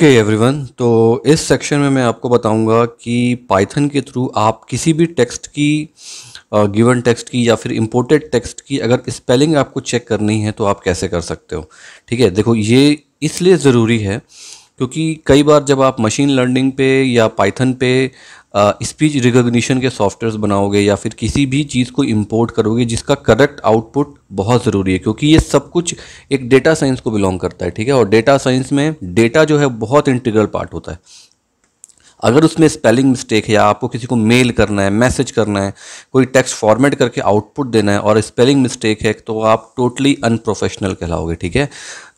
Okay everyone तो इस section में मैं आपको बताऊँगा कि पाइथन के थ्रू आप किसी भी टेक्स्ट की गिवन टेक्स्ट की या फिर इम्पोर्टेड टेक्स्ट की अगर स्पेलिंग आपको चेक करनी है तो आप कैसे कर सकते हो? ठीक है? देखो, ये इसलिए ज़रूरी है क्योंकि कई बार जब आप मशीन लर्निंग पे या पाइथन पे स्पीच रिकॉग्निशन के सॉफ्टवेयर्स बनाओगे या फिर किसी भी चीज़ को इंपोर्ट करोगे, जिसका करेक्ट आउटपुट बहुत ज़रूरी है, क्योंकि ये सब कुछ एक डेटा साइंस को बिलोंग करता है, ठीक है? और डेटा साइंस में डेटा जो है बहुत इंटीग्रल पार्ट होता है। अगर उसमें स्पेलिंग मिस्टेक है या आपको किसी को मेल करना है मैसेज करना है, कोई टेक्स्ट फॉर्मेट करके आउटपुट देना है और स्पेलिंग मिस्टेक है तो आप टोटली अनप्रोफेशनल कहलाओगे, ठीक है?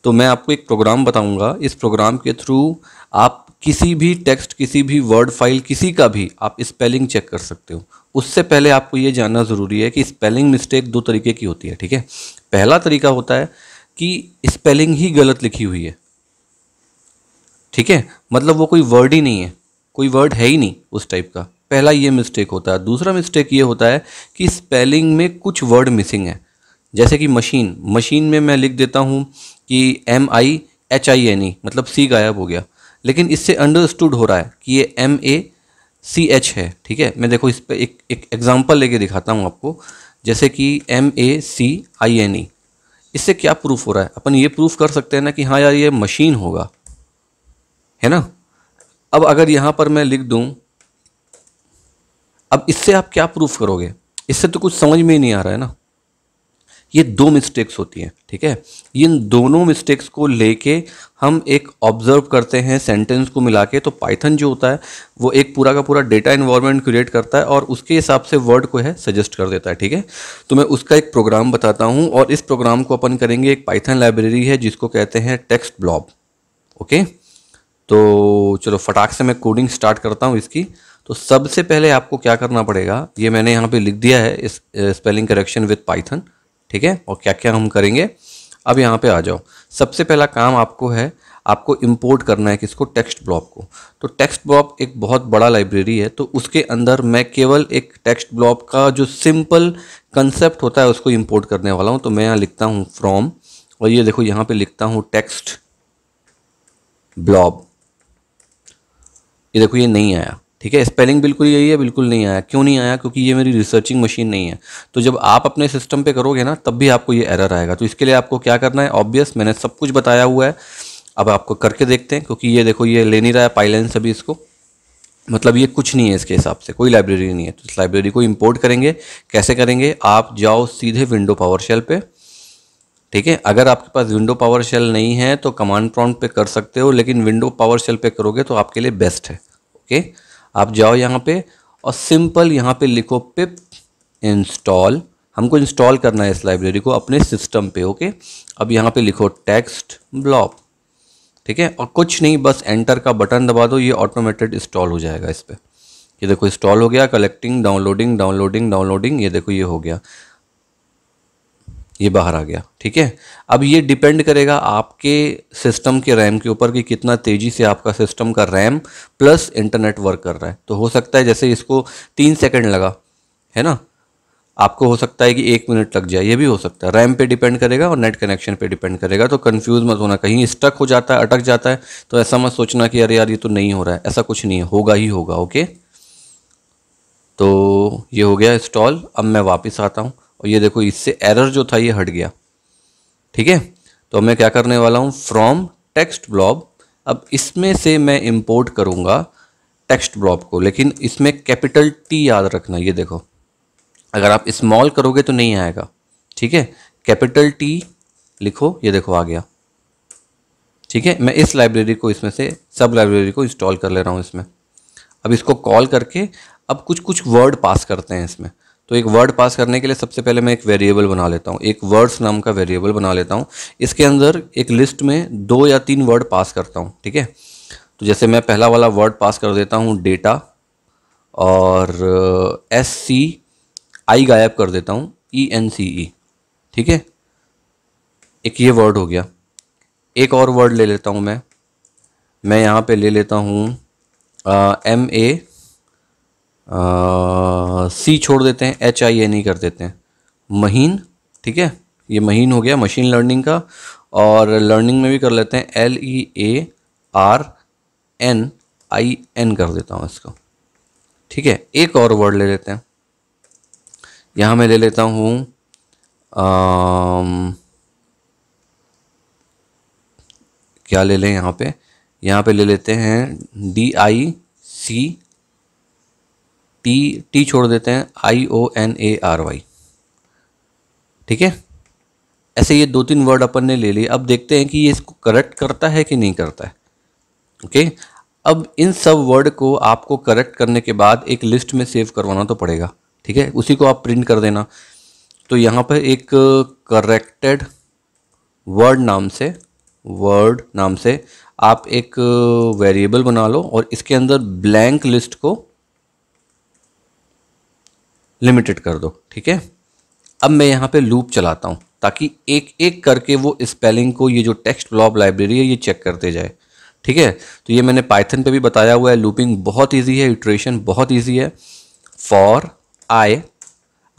तो मैं आपको एक प्रोग्राम बताऊँगा। इस प्रोग्राम के थ्रू आप किसी भी टेक्स्ट, किसी भी वर्ड फ़ाइल, किसी का भी आप स्पेलिंग चेक कर सकते हो। उससे पहले आपको ये जानना ज़रूरी है कि स्पेलिंग मिस्टेक दो तरीके की होती है, ठीक है? पहला तरीका होता है कि स्पेलिंग ही गलत लिखी हुई है। ठीक है? मतलब वो कोई वर्ड ही नहीं है, कोई वर्ड है ही नहीं उस टाइप का। पहला ये मिस्टेक होता है। दूसरा मिस्टेक ये होता है कि स्पेलिंग में कुछ वर्ड मिसिंग है। जैसे कि मशीन। मशीन में मैं लिख देता हूँ कि M I H I N E मतलब सी गायब हो गया। लेकिन इससे अंडरस्टूड हो रहा है कि ये एम ए सी एच है, ठीक है? मैं देखो इस पर एक एक एग्ज़ाम्पल लेके दिखाता हूँ आपको, जैसे कि M A C I N ई इससे क्या प्रूफ हो रहा है? अपन ये प्रूफ कर सकते हैं ना कि हाँ यार ये मशीन होगा, है ना? अब अगर यहाँ पर मैं लिख दूँ, अब इससे आप क्या प्रूफ करोगे? इससे तो कुछ समझ में ही नहीं आ रहा है ना। ये दो मिस्टेक्स होती हैं, ठीक है? इन दोनों मिस्टेक्स को लेके हम एक ऑब्ज़र्व करते हैं सेंटेंस को मिला के तो पाइथन जो होता है, वो एक पूरा का पूरा डेटा इन्वायरमेंट क्रिएट करता है और उसके हिसाब से वर्ड को है सजेस्ट कर देता है, ठीक है? तो मैं उसका एक प्रोग्राम बताता हूँ और इस प्रोग्राम को अपन करेंगे एक पाइथन लाइब्रेरी है जिसको कहते हैं टेक्स्ट ब्लॉब ओके तो चलो फटाक से मैं कोडिंग स्टार्ट करता हूँ इसकी। तो सबसे पहले आपको क्या करना पड़ेगा, ये मैंने यहाँ पे लिख दिया है इस स्पेलिंग करेक्शन विद पाइथन ठीक है? और क्या क्या हम करेंगे? अब यहाँ पे आ जाओ। सबसे पहला काम आपको है, आपको इंपोर्ट करना है किसको? टेक्स्ट ब्लॉक को। तो टेक्स्ट ब्लॉक एक बहुत बड़ा लाइब्रेरी है तो उसके अंदर मैं केवल एक टेक्स्ट ब्लॉक का जो सिंपल कंसेप्ट होता है, उसको इंपोर्ट करने वाला हूँ। तो मैं यहाँ लिखता हूँ फ्रॉम और ये देखो, यहाँ पे लिखता हूँ टेक्स्ट ब्लॉब ये देखो, ये नहीं आया। ठीक है स्पेलिंग बिल्कुल यही है, बिल्कुल नहीं आया। क्यों नहीं आया? क्योंकि ये मेरी रिसर्चिंग मशीन नहीं है। तो जब आप अपने सिस्टम पे करोगे ना, तब भी आपको ये एरर आएगा। तो इसके लिए आपको क्या करना है? ऑब्वियस मैंने सब कुछ बताया हुआ है। अब आपको करके देखते हैं, क्योंकि ये देखो, ये ले नहीं रहा है पाइलाइन सभी इसको। मतलब ये कुछ नहीं है इसके हिसाब से, कोई लाइब्रेरी नहीं है। तो इस लाइब्रेरी को इम्पोर्ट करेंगे। कैसे करेंगे? आप जाओ सीधे विंडो पावर शेल पे। ठीक है, अगर आपके पास विंडो पावर शेल नहीं है तो कमांड प्रॉन्ट पे कर सकते हो, लेकिन विंडो पावर शेल पे करोगे तो आपके लिए बेस्ट है। ओके? आप जाओ यहाँ पे और सिंपल यहाँ पे लिखो पिप इंस्टॉल हमको इंस्टॉल करना है इस लाइब्रेरी को अपने सिस्टम पे ओके अब यहाँ पे लिखो टेक्स्ट ब्लॉक ठीक है? और कुछ नहीं, बस एंटर का बटन दबा दो, ये ऑटोमेटेड इंस्टॉल हो जाएगा इस पर ये देखो इंस्टॉल हो गया कलेक्टिंग डाउनलोडिंग डाउनलोडिंग डाउनलोडिंग ये देखो ये हो गया। ये बाहर आ गया, ठीक है? अब ये डिपेंड करेगा आपके सिस्टम के रैम के ऊपर कि कितना तेज़ी से आपका सिस्टम का रैम प्लस इंटरनेट वर्क कर रहा है। तो हो सकता है जैसे इसको तीन सेकंड लगा, है ना? आपको हो सकता है कि एक मिनट लग जाए, ये भी हो सकता है। रैम पे डिपेंड करेगा और नेट कनेक्शन पे डिपेंड करेगा तो कंफ्यूज मत होना। कहीं स्टक हो जाता है, अटक जाता है तो ऐसा मत सोचना कि अरे यार, ये तो नहीं हो रहा है। ऐसा कुछ नहीं है, होगा ही होगा ओके तो ये हो गया इंस्टॉल अब मैं वापस आता हूँ। और ये देखो, इससे एरर जो था, ये हट गया। ठीक है? तो मैं क्या करने वाला हूँ? फ्रॉम टेक्स्ट ब्लॉब अब इसमें से मैं इम्पोर्ट करूँगा टेक्स्ट ब्लॉब को, लेकिन इसमें कैपिटल टी याद रखना। ये देखो, अगर आप स्मॉल करोगे तो नहीं आएगा। ठीक है? कैपिटल टी लिखो, ये देखो, आ गया। ठीक है? मैं इस लाइब्रेरी को, इसमें से सब लाइब्रेरी को इंस्टॉल कर ले रहा हूँ इसमें। अब इसको कॉल करके अब कुछ कुछ वर्ड पास करते हैं इसमें। तो एक वर्ड पास करने के लिए सबसे पहले मैं एक वेरिएबल बना लेता हूँ, एक वर्ड्स नाम का वेरिएबल बना लेता हूँ। इसके अंदर एक लिस्ट में दो या तीन वर्ड पास करता हूँ, ठीक है? तो जैसे मैं पहला वाला वर्ड पास कर देता हूँ डेटा और एस सी आई गायब कर देता हूँ ई एन सी ई ठीक है? एक ये वर्ड हो गया। एक और वर्ड ले लेता हूँ मैं। मैं यहाँ पे ले लेता हूँ एम ए सी छोड़ देते हैं एच आई एन ई कर देते हैं। महीन, ठीक है? ये महीन हो गया मशीन लर्निंग का, और लर्निंग में भी कर लेते हैं L E A R N I N कर देता हूँ इसको। ठीक है? एक और वर्ड ले लेते हैं। यहाँ मैं ले लेता हूँ क्या ले लें यहाँ पे? यहाँ पे ले लेते हैं D I C T T छोड़ देते हैं I O N A R Y ठीक है? ऐसे ये दो तीन वर्ड अपन ने ले लिए। अब देखते हैं कि ये इसको करेक्ट करता है कि नहीं करता है। ओके? अब इन सब वर्ड को आपको करेक्ट करने के बाद एक लिस्ट में सेव करवाना तो पड़ेगा। ठीक है? उसी को आप प्रिंट कर देना। तो यहाँ पर एक करेक्टेड वर्ड नाम से वर्ड नाम से आप एक वेरिएबल बना लो और इसके अंदर ब्लैंक लिस्ट को लिमिटेड कर दो, ठीक है? अब मैं यहाँ पे लूप चलाता हूँ, ताकि एक एक करके वो स्पेलिंग को, ये जो टेक्स्ट ब्लॉब लाइब्रेरी है, ये चेक करते जाए, ठीक है? तो ये मैंने पाइथन पे भी बताया हुआ है लूपिंग बहुत इजी है इट्रेशन बहुत इजी है। फॉर आई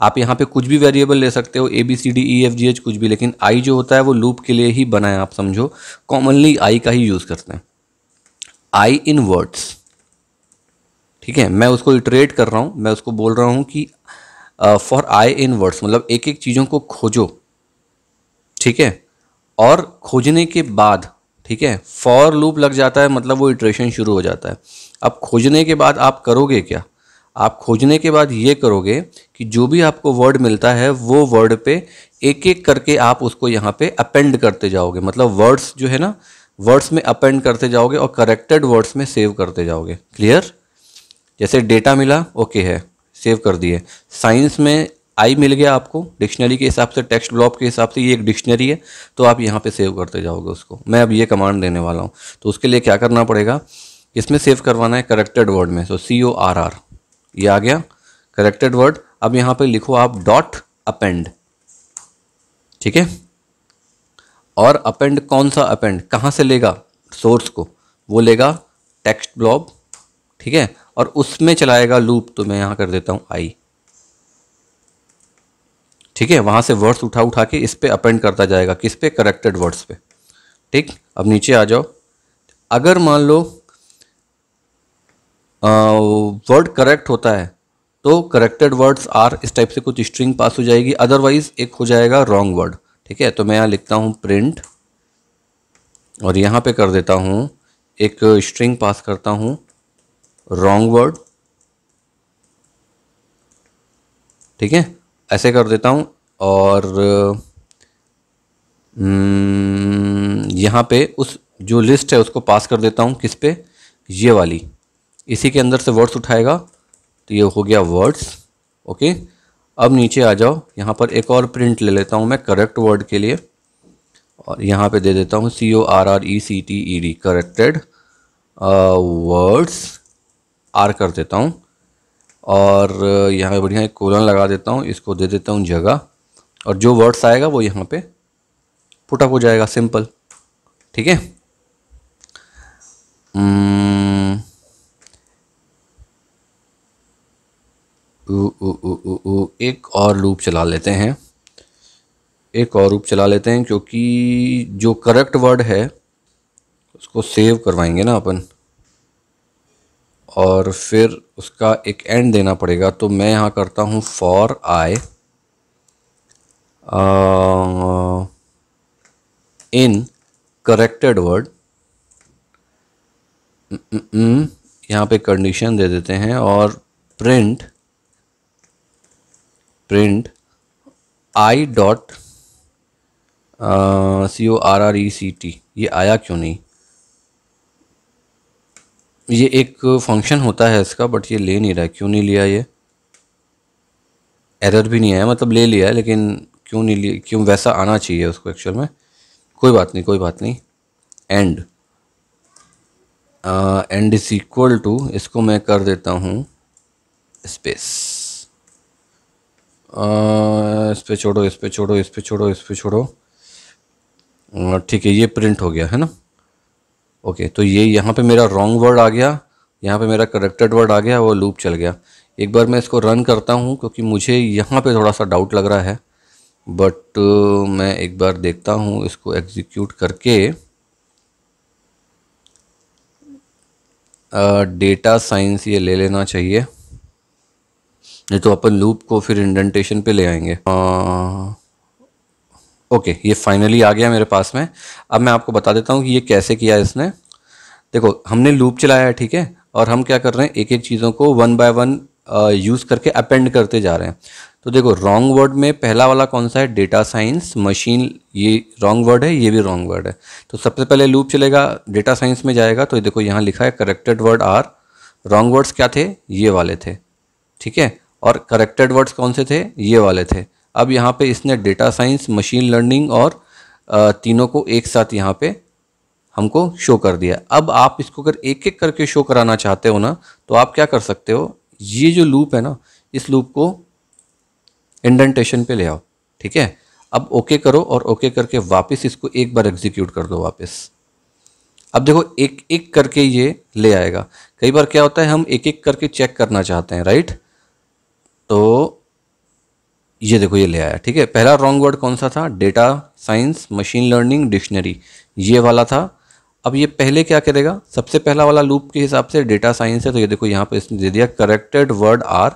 आप यहाँ पे कुछ भी वेरिएबल ले सकते हो A B C D E F G H कुछ भी, लेकिन आई जो होता है, वो लूप के लिए ही बना है, आप समझो। कॉमनली आई का ही यूज़ करते हैं। आई इन वर्ड्स ठीक है? मैं उसको इटरेट कर रहा हूँ, मैं उसको बोल रहा हूँ कि फॉर आई इन वर्ड्स मतलब एक एक चीज़ों को खोजो, ठीक है? और खोजने के बाद, ठीक है फॉर लूप लग जाता है मतलब वो इटरेशन शुरू हो जाता है। अब खोजने के बाद आप करोगे क्या? आप खोजने के बाद ये करोगे कि जो भी आपको वर्ड मिलता है, वो वर्ड पे एक एक करके आप उसको यहाँ पे अपेंड करते जाओगे। मतलब वर्ड्स जो है ना वर्ड्स में अपेंड करते जाओगे और करेक्टेड वर्ड्स में सेव करते जाओगे। क्लियर जैसे डेटा मिला ओके है। सेव कर दिए। साइंस में आई मिल गया आपको, डिक्शनरी के हिसाब से, टेक्स्ट ब्लॉक के हिसाब से, ये एक डिक्शनरी है तो आप यहाँ पे सेव करते जाओगे उसको। मैं अब ये कमांड देने वाला हूँ। तो उसके लिए क्या करना पड़ेगा? इसमें सेव करवाना है करेक्टेड वर्ड में सो सी ओ आर आर ये आ गया, करेक्टेड वर्ड। अब यहाँ पे लिखो आप डॉट अपेंड। ठीक है? और अपेंड कौन सा अपेंड? कहाँ से लेगा? सोर्स को। वो लेगा टेक्स्ट ब्लॉब ठीक है? और उसमें चलाएगा लूप तो मैं यहाँ कर देता हूँ आई। ठीक है, वहाँ से वर्ड्स उठा उठा के इस पर अपेंड करता जाएगा। किस पे? करेक्टेड वर्ड्स पे। ठीक, अब नीचे आ जाओ। अगर मान लो वर्ड करेक्ट होता है तो करेक्टेड वर्ड्स आर इस टाइप से कुछ स्ट्रिंग पास हो जाएगी। अदरवाइज़ एक हो जाएगा रॉन्ग वर्ड ठीक है तो मैं यहाँ लिखता हूँ प्रिंट और यहाँ पे कर देता हूँ, एक स्ट्रिंग पास करता हूँ। रॉन्ग वर्ड ठीक है? ऐसे कर देता हूँ और हम्म, यहाँ पे उस जो लिस्ट है उसको पास कर देता हूँ किस पे? ये वाली। इसी के अंदर से वर्ड्स उठाएगा तो ये हो गया वर्ड्स ओके अब नीचे आ जाओ। यहाँ पर एक और प्रिंट ले लेता हूँ मैं करेक्ट वर्ड के लिए। और यहाँ पे दे देता हूँ C O R R E C T E D corrected words are कर देता हूँ और यहाँ पे बढ़िया एक कोलन लगा देता हूँ इसको दे देता हूँ जगह और जो वर्ड्स आएगा वो यहाँ पे पुटअप हो जाएगा सिंपल ठीक है? Hmm, एक और लूप चला लेते हैं। एक और लूप चला लेते हैं क्योंकि जो करेक्ट वर्ड है उसको सेव करवाएँगे ना अपन। और फिर उसका एक एंड देना पड़ेगा। तो मैं यहाँ करता हूँ for I in corrected word यहाँ पे कंडीशन दे देते हैं और print print I dot C O R R E C T ये आया क्यों नहीं? ये एक फ़ंक्शन होता है इसका बट ये ले नहीं रहा क्यों नहीं लिया ये? एरर भी नहीं आया मतलब ले लिया है लेकिन क्यों नहीं लिया? क्यों वैसा आना चाहिए उसको एक्चुअल में? कोई बात नहीं, कोई बात नहीं। And end is equal to इसको मैं कर देता हूँ स्पेस इस पे छोड़ो, इस पे छोड़ो, इस पे छोड़ो, इस पे छोड़ो। ठीक है, ये प्रिंट हो गया, है ना? ओके तो ये यहाँ पे मेरा रॉन्ग वर्ड आ गया, यहाँ पे मेरा करेक्टेड वर्ड आ गया, वो लूप चल गया। एक बार मैं इसको रन करता हूँ, क्योंकि मुझे यहाँ पे थोड़ा सा डाउट लग रहा है बट मैं एक बार देखता हूँ इसको एग्जीक्यूट करके। डेटा साइंस ये ले लेना चाहिए। नहीं तो अपन लूप को फिर इंडेंटेशन पे ले आएँगे। ओके ये फाइनली आ गया मेरे पास में। अब मैं आपको बता देता हूँ कि ये कैसे किया इसने। देखो, हमने लूप चलाया है ठीक है? और हम क्या कर रहे हैं? एक एक चीज़ों को वन बाय वन यूज़ करके अपेंड करते जा रहे हैं। तो देखो रॉन्ग वर्ड में पहला वाला कौन सा है? डेटा साइंस मशीन ये रॉन्ग वर्ड है, ये भी रॉन्ग वर्ड है। तो सबसे पहले लूप चलेगा डेटा साइंस में जाएगा। तो देखो, यहाँ लिखा है corrected word or wrong words क्या थे? ये वाले थे, ठीक है? और करेक्टेड वर्ड्स कौन से थे? ये वाले थे। अब यहाँ पे इसने डेटा साइंस मशीन लर्निंग और तीनों को एक साथ यहाँ पे हमको शो कर दिया। अब आप इसको अगर एक एक करके शो कराना चाहते हो ना तो आप क्या कर सकते हो? ये जो लूप है ना, इस लूप को इंडेंटेशन पे ले आओ, ठीक है? अब ओके करो और ओके करके वापस इसको एक बार एग्जीक्यूट कर दो वापस। अब देखो एक एक करके ये ले आएगा। कई बार क्या होता है, हम एक एक करके चेक करना चाहते हैं राइट तो ये देखो, ये ले आया, ठीक है? पहला रॉन्ग वर्ड कौन सा था? Data science machine learning dictionary ये वाला था। अब ये पहले क्या करेगा? सबसे पहला वाला लूप के हिसाब से डेटा साइंस है तो ये देखो, यहाँ पे इसने दे दिया corrected word are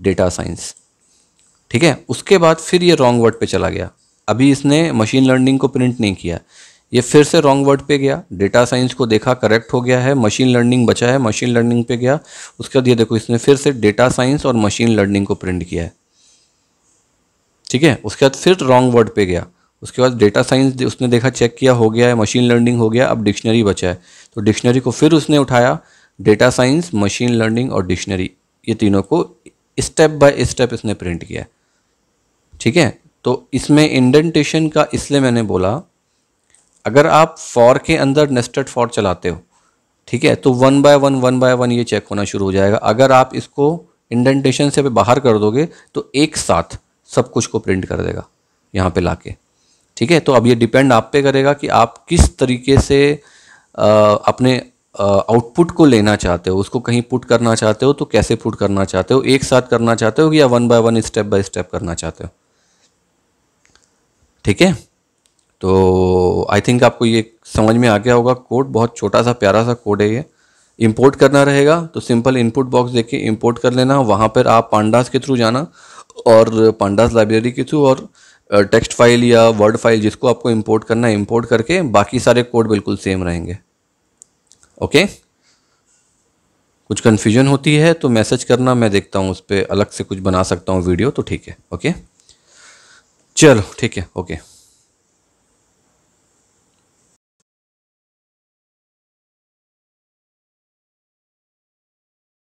data science ठीक है? उसके बाद फिर ये रॉन्ग वर्ड पे चला गया। अभी इसने मशीन लर्निंग को प्रिंट नहीं किया। ये फिर से रॉन्ग वर्ड पे गया। डेटा साइंस को देखा करेक्ट हो गया है मशीन लर्निंग बचा है मशीन लर्निंग पे गया। उसके बाद ये देखो, इसने फिर से डेटा साइंस और मशीन लर्निंग को प्रिंट किया है। ठीक है? उसके बाद फिर रॉन्ग वर्ड पे गया। उसके बाद डेटा साइंस उसने देखा चेक किया, हो गया है मशीन लर्निंग हो गया, अब डिक्शनरी बचा है। तो डिक्शनरी को फिर उसने उठाया डेटा साइंस मशीन लर्निंग और डिक्शनरी ये तीनों को स्टेप बाय स्टेप इसने प्रिंट किया ठीक है? तो इसमें इंडेंटेशन का इसलिए मैंने बोला, अगर आप फॉर के अंदर नेस्टेड फॉर चलाते हो, ठीक है? तो one by one one by one ये चेक होना शुरू हो जाएगा। अगर आप इसको इंडेंटेशन से बाहर कर दोगे तो एक साथ सब कुछ को प्रिंट कर देगा यहाँ पे लाके। ठीक है? तो अब ये डिपेंड आप पे करेगा कि आप किस तरीके से आ, अपने आउटपुट को लेना चाहते हो। उसको कहीं पुट करना चाहते हो तो कैसे पुट करना चाहते हो? एक साथ करना चाहते हो या one by one step by step करना चाहते हो? ठीक है? तो आई थिंक आपको ये समझ में आ गया होगा। कोड बहुत छोटा सा प्यारा सा कोड है ये। इंपोर्ट करना रहेगा। तो सिंपल इनपुट बॉक्स देके इंपोर्ट कर लेना। वहाँ पर आप पांडास के थ्रू जाना। और पांडास लाइब्रेरी के थ्रू और टेक्स्ट फ़ाइल या वर्ड फ़ाइल जिसको आपको इंपोर्ट करना है इंपोर्ट करके बाकी सारे कोड बिल्कुल सेम रहेंगे। ओके कुछ कन्फ्यूज़न होती है तो मैसेज करना मैं देखता हूँ, उस पर अलग से कुछ बना सकता हूँ वीडियो तो ठीक है। ओके चलो, ठीक है ओके